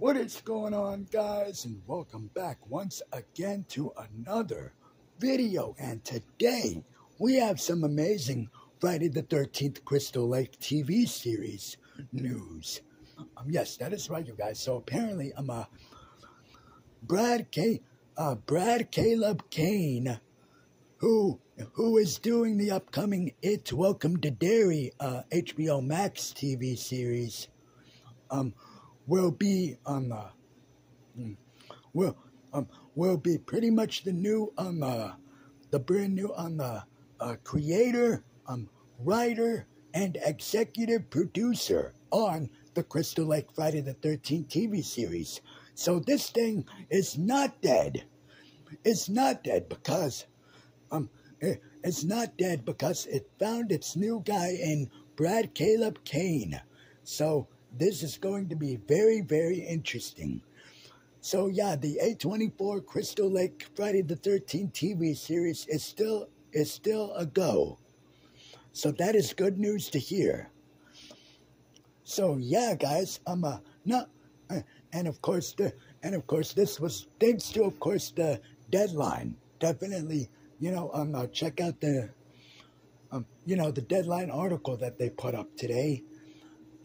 What is going on, guys? And welcome back once again to another video. And today we have some amazing Friday the 13th Crystal Lake TV series news. Um, yes, that is right, you guys. So apparently, I'm uh, Brad K. Uh, Brad Caleb Kane, who who is doing the upcoming It's Welcome to Derry uh, HBO Max TV series. Um, will be on the hmm, will um will be pretty much the new um uh, the brand new on um, the uh, creator um writer and executive producer on the Crystal Lake Friday the 13th TV series. So this thing is not dead. It's not dead because um it, it's not dead because it found its new guy in Brad Caleb Kane. So this is going to be very, very interesting. So yeah, the A24 Crystal Lake Friday the 13th TV series is still is still a go. So that is good news to hear. So yeah, guys, I'm a not, uh, and of course the and of course this was thanks to of course the deadline. Definitely, you know, um, uh, check out the, um, you know, the deadline article that they put up today,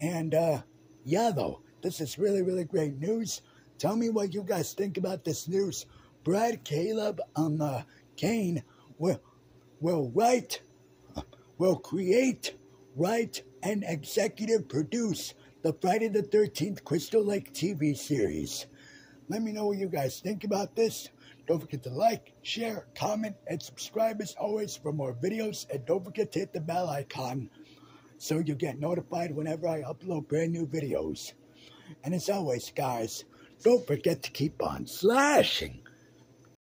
and uh, yeah, though, this is really, really great news. Tell me what you guys think about this news. Brad Caleb um, uh, Kane will, will write, will create, write, and executive produce the Friday the 13th Crystal Lake TV series. Let me know what you guys think about this. Don't forget to like, share, comment, and subscribe as always for more videos. And don't forget to hit the bell icon so you get notified whenever I upload brand new videos. And as always, guys, don't forget to keep on slashing.